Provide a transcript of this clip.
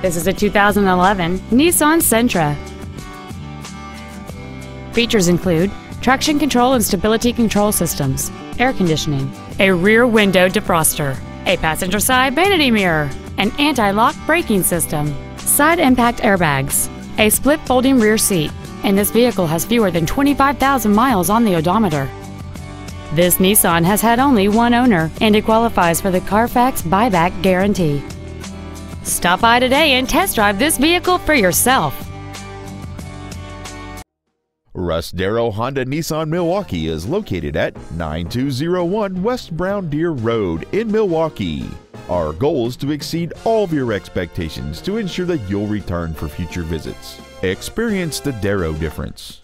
This is a 2011 Nissan Sentra. Features include traction control and stability control systems, air conditioning, a rear window defroster, a passenger side vanity mirror, an anti-lock braking system, side impact airbags, a split folding rear seat, and this vehicle has fewer than 25,000 miles on the odometer. This Nissan has had only one owner and it qualifies for the Carfax buyback guarantee. Stop by today and test drive this vehicle for yourself. Russ Darrow Honda Nissan Milwaukee is located at 9201 West Brown Deer Road in Milwaukee. Our goal is to exceed all of your expectations to ensure that you'll return for future visits. Experience the Darrow difference.